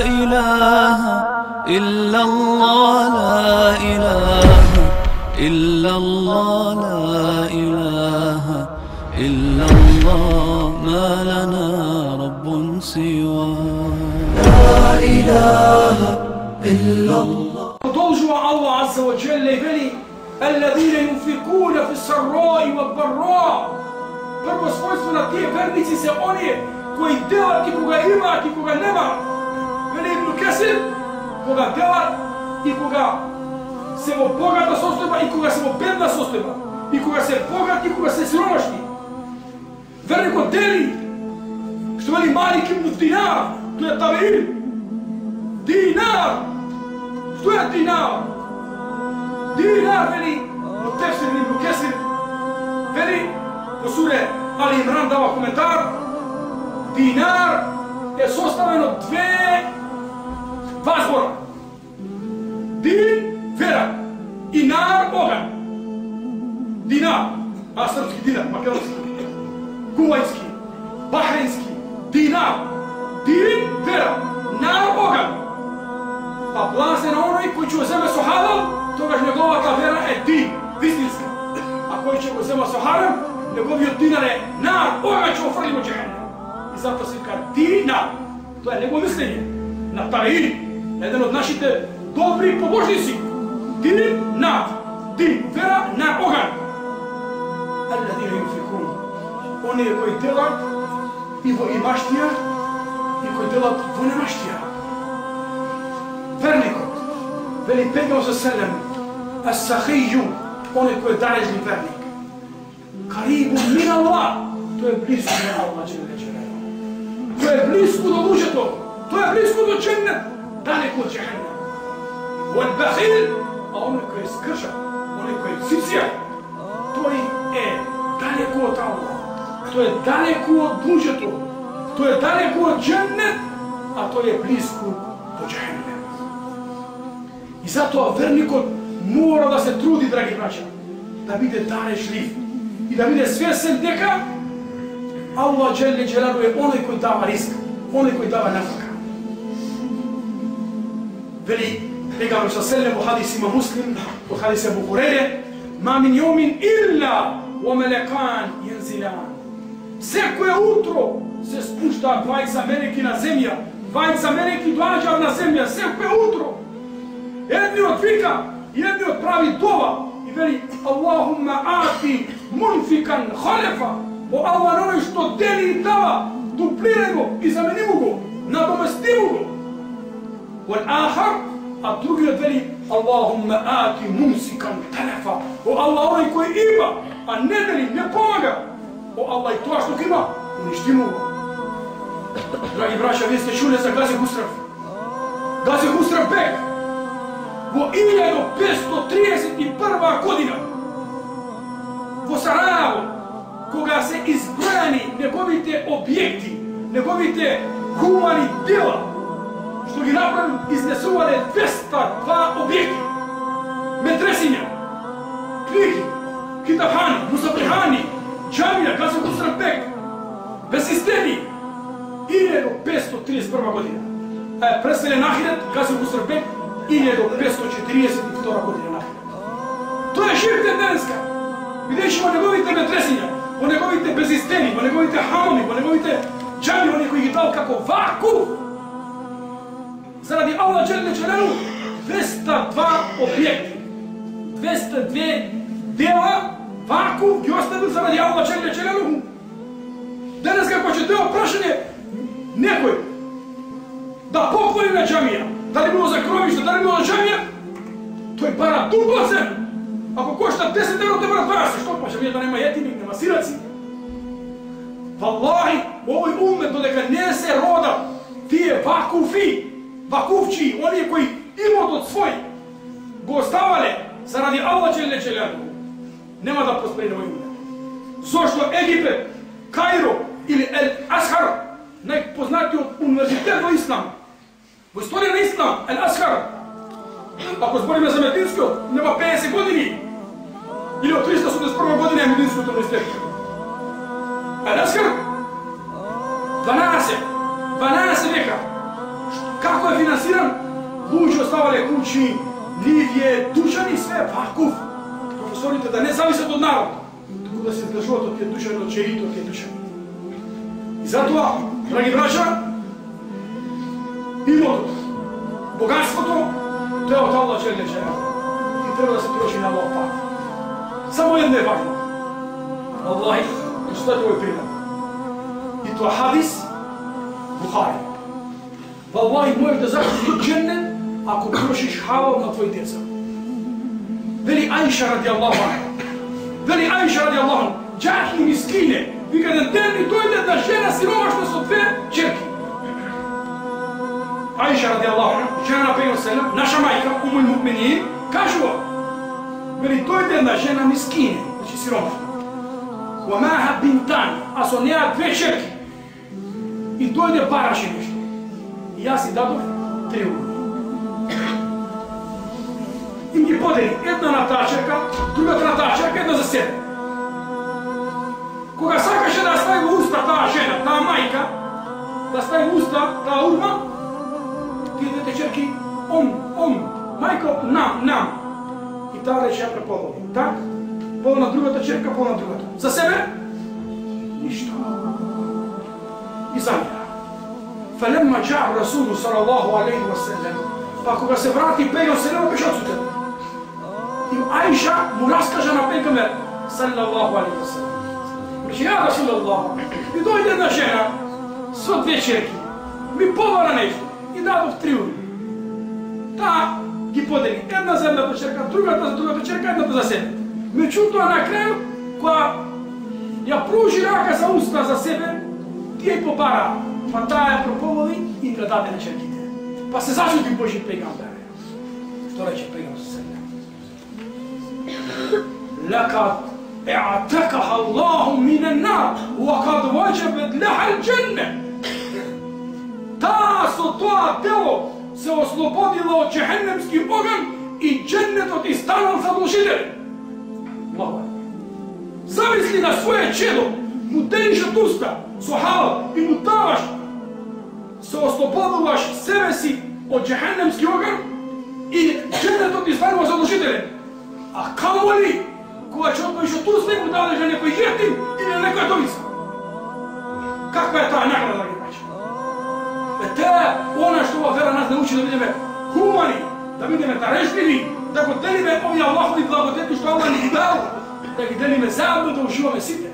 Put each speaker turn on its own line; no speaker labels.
إله إلا الله لا إله إلا الله لا إله إلا الله. ما لنا رب سوى لا إله
إلا الله. وتوجع الله عز وجل بني الذين ينفقون في السراء والضراء. Prvo svojstvo na te vernici se one koji dela, ki koga ima, ki ne Кога делат и кога се во богата состојба и кога се во бедна состојба. И кога се богат и кога се сиромашни. Верникот дели, што вели Малик ибн Динар, тој е табеир. Динар! Што е динар? Динар, вели, во тефсир но Кесир, вели, во суре Али Имран дава коментар, динар е составен од две два збора. Дин, вера, и нар, оган. Динар, а српски динар, македонски, кувајски, бахрински, динар, дин, вера, нар, оган. А блазен оној кој ќе го земе со халал, тогаш неговата вера е дин, вистинска. А кој ќе го зема со харам, неговиот динар е нар, оган ќе го фрли во джехенем. И затоа се вика дина. Тоа е негово мислење. На Тараин, еден од нашите добри побожници. Дин над. дим, вера на оган. Алладина юнфикун. Оние кои делат и во имаштија и кои делат во немаштија. Верникот, вели Пегал за селем, а сахију, оне кој е дарежни верник. Карибу мин тоа тој е близко на Аллах Тој е близко до луѓето. Тој е близко до дженнет, далеко од джехеннем. Вал бахил, а оној кој е скрша, оној кој е циција, тој е далеко од Аллах. Тој е далеко од луѓето. Тој е далеко од дженнет, а тој е близко до дженнет. И затоа верникот мора да се труди, драги браќа, да биде дарешлив и да биде свесен дека Allah е оној кој дава риск, оној кој дава нафака. Вели nafaka. Veli, селем во хадис има муслим, во хадис hadise Bukurere, ма мин јомин илла во мелекан јензилан. Секое утро се спушта двајца мереки на земја, двајца мереки доаѓаат на земја, секое утро. Едниот вика, едниот прави дова и вели Аллахумма ати мунфикан халефа, во Аллах на оној што дели и дава, дуплирај го и замени му го, надомести му го. Вал ахар, а другиот вели Аллахумма ати мумсикан талефа. О Аллах оној кој има, а не дели, не помага. О Аллах и тоа што го има, уништи му. Драги браќа, вие сте чуле за Гази Хусрав. Гази Хусрав бег, во 1531 година во Сараево кога се избрани неговите објекти, неговите хумани дела, што ги направи изнесувале 202 објекти, Метресиња, книги, китабхани, мусабрихани, джамија, Газо Хусрапек, безсистеми, 1531 година. А е преселен Ахирет, Газо Хусрапек, 1542 година нахирет. Тоа е живте денеска. Видиш во неговите метресиња, во неговите безистени, во неговите хамоми, во неговите джами, они кои ги дал како ваку. Заради Аллах Джеле Джелелу, 202 објекти, 202 дела ваку ги оставил заради Аллах Джеле Джелелу. Денес како ќе тео прашање некој да поклони на джамија, дали било за кровиште, дали било за джамија, тој пара дупла земја. Ако кошта 10 евро, те бара 20, што па ќе да нема јетини, нема сираци. Валлахи, овој умет додека не се рода тие вакуфи, вакуфчи, оние кои имотот свој го оставале заради Аллах Челе Джелену, нема да проспери во умет. Зошто Египет, Каиро или Ел Асхар, најпознатиот универзитет во Ислам, во историја на Ислам, Ел Асхар, ако збориме за Мединскиот, нема 50 години, или од 381 година е Мединскиот университет. Ел Асхар, 12, 12 века, Како е финансиран? Луѓе оставале кучи, ливје, душани, све, вакув. Професорите да не зависат од народ, туку да се издржуват од тие душани, од чеито, од тие душани. И затоа, драги браќа, имотот, богатството, тоа е од Аллах Джеле И треба да се троши на Аллах. Само едно е важно. Аллах, прочитате овој пример. И тоа хадис, Бухари. Валлахи можеш да заслужиш дженнет ако прошиш халал на твои деца. Вели Аиша ради Аллаху Вели Аиша ради Аллаху Джахи мискине. Вика да на ден и дојде да жена сиромашна со две черки. Аиша ради Аллаху жена на Пейгор Селем, наша мајка, умој мукмени, кажува. Вели дојде една жена мискине, значи сиромашна. Вамаха бинтан, а со неа две черки. И дојде бараше нешто. И јас си дадов три уроки. И ги подели една на таа черка, другата на таа черка, една за себе. Кога сакаше да стави во уста таа жена, таа мајка, да стави во уста таа урма, тие двете черки, ом, ом, мајко, нам, нам. И таа рече ја преполови. Так, пол на другата черка, пол на другата. За себе? Ништо. И замира. فلما جاء الرسول صلى الله عليه وسلم па кога се врати Пејо Селема беше отсутен. И Аиша му раскажа на Пейгамбер саллаллаху алейхи васелем. Рече, ја Расулаллах, ми дојде една жена со две черки, ми повара нешто и дадов три ури. Таа ги подели една за едната черка, другата за другата черка, едната за себе. Меѓутоа на крај, кога ја пружи рака за уста за себе, тие побара Па таа ја проповоди и го даде на черките. Па се зачуди Божи пегамбер. Што рече пегамбер се لقد اعتقها الله من النار وقد وجبت لها الجنة Таа со тоа дело се ослободила од джехенемски оган и дженнетот и станал задолжителен. Аллаху Замисли на своје чедо, му дениш од уста, со халал и му даваш се ослободуваш себе си од джехенемски оган и дженетот ти станува задолжителен. А камо ли, кога ќе отмоиш од туз некој да одеш на некој јетим или на некоја домица? Каква е таа награда, да ги кажа? Е те, она што ова вера нас научи да бидеме хумани, да бидеме тарежливи, да го делиме овие Аллахови благодети што Аллах ни дал, да ги делиме заедно да уживаме сите.